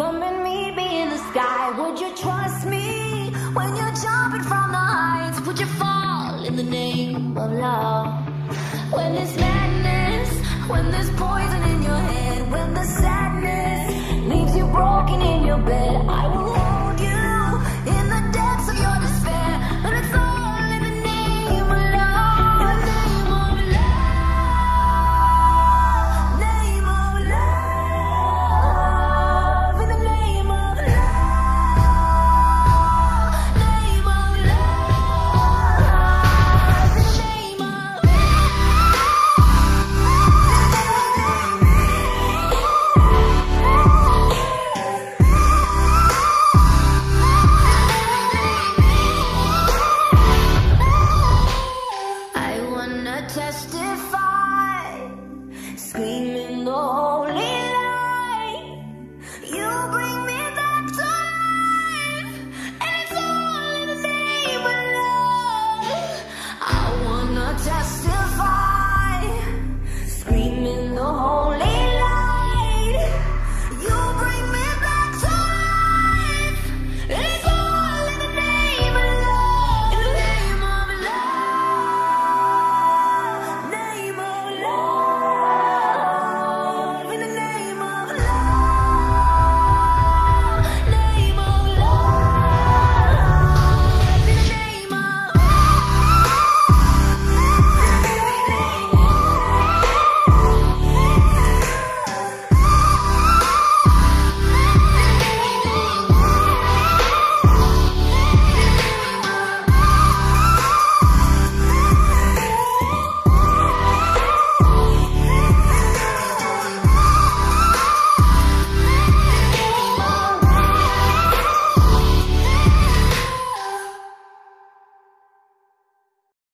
Come and meet me in the sky. Would you trust me when you're jumping from the heights? Would you fall in the name of love? When there's madness, when there's poison in your head, when the sadness leaves you broken in your bed. testify.